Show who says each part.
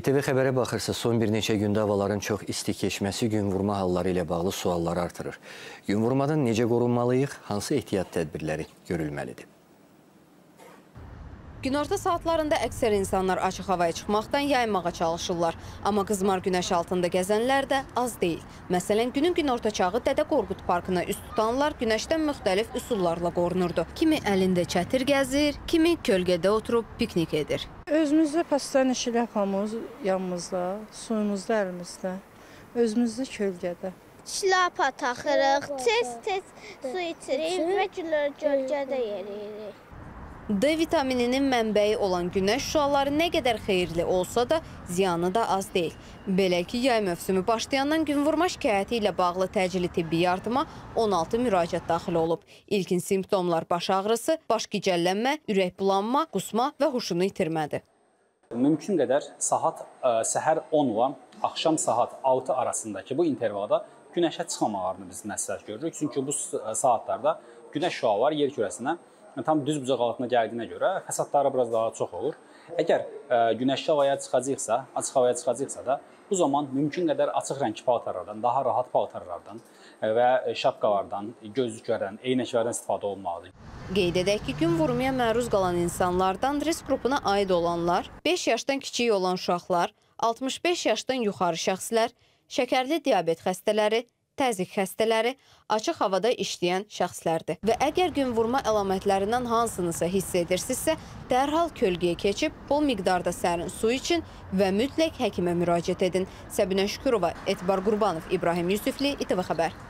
Speaker 1: TV xəbərə baxırsa, son bir neçə gündə havaların çox isti keçməsi gün vurma halları ilə bağlı sualları artırır. Gün vurmadan necə qorunmalıyıq, hansı ehtiyat tədbirləri görülməlidir?
Speaker 2: Günorta saatlarında əksər insanlar açıq havaya çıxmaqdan yayınmağa çalışırlar. Amma qızmar günəş altında gəzənlər də az deyil. Məsələn, günün günorta çağı Dədə Qorqud parkına üst tutanlar günəşdən müxtəlif üsullarla qorunurdu. Kimi əlində çətir gəzir, kimi kölgədə oturub piknik edir.
Speaker 3: Özümüzdə pastan şlyapamız yanımızda, suyumuz da əlimizdə, özümüzdə kölgədə.
Speaker 4: Şlapa taxırıq, tez-tez su içirik və gölgədə yeriyirik.
Speaker 2: D vitamininin mənbəyi olan günəş şüaları nə qədər xeyirli olsa da, ziyanı da az deyil. Belə ki, yay mövsümü başlayandan günvurma şikayəti ilə bağlı təcili tibbi yardıma 16 müraciət daxil olub. İlkin simptomlar baş ağrısı, baş gicəllənmə, ürək bulanma, qusma və huşunu itirmədir.
Speaker 5: Mümkün qədər saat ə, səhər 10 ilə axşam saat 6 arasındakı bu intervalda günəşə çıxmamalarını biz məsləhət görürük. Çünki bu saatlarda günəş şüaları yer kürəsinə tam düz bucaq altına gəldiyinə görə fəsadları biraz daha çox olur. Əgər ə, günəşli havaya çıxacaqsa, açıq havaya çıxacaqsa da bu zaman mümkün qədər açıq rəngli paltarlardan, daha rahat paltarlardan və şapkalardan, gözlüklərdən, eynəklərdən istifadə olmalıdır.
Speaker 2: Qeyd edək ki, gün vurmaya məruz qalan insanlardan risk qrupuna aid olanlar, 5 yaşdan kiçik olan uşaqlar, 65 yaşdan yuxarı şəxslər, şəkərli diabet xəstələri, təzyiq xəstələri, açıq havada işləyən şəxslərdir. Və əgər gün vurma əlamətlərindən hansınısa hiss edirsinizsə, dərhal kölgəyə keçib bol miqdarda sərin su için və mütləq həkimə müraciət edin. Səbinə Şükürova, Etibar Qurbanov, İbrahim Yusifli, İTV Xəbər.